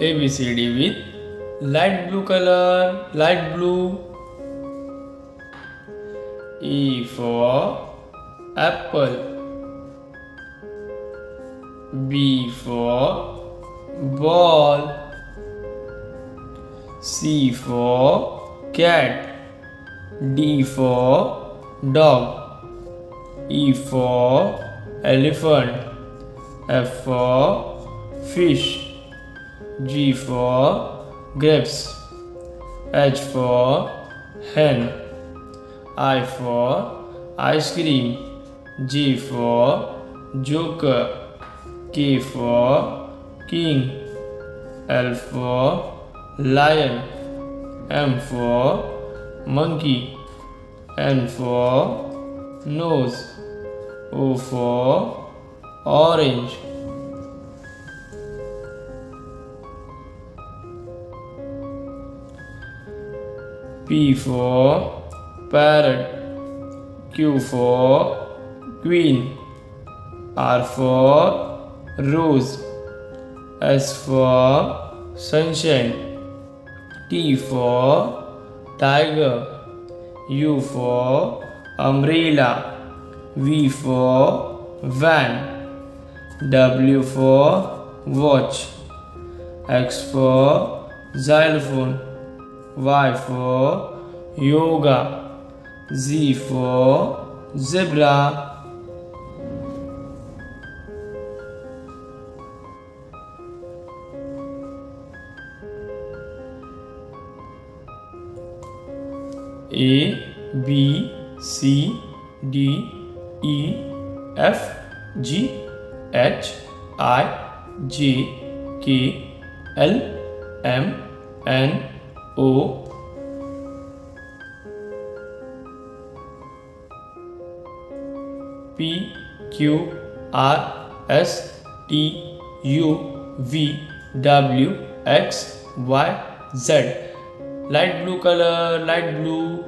ABCD with light blue color, light blue. E for apple. B for ball. C for cat. D for dog. E for elephant. F for fish. G for grapes. H for hen. I for ice cream. J for joker. K for king. L for lion. M for monkey. N for nose. O for orange. P for parrot. Q for queen. R for rose. S for sunshine. T for tiger. U for umbrella. V for van. W for watch. X for xylophone. Y for yoga. Z for zebra. A B C D E F G H I J K L M N O. P Q R S T U V W X Y Z. Light blue color light blue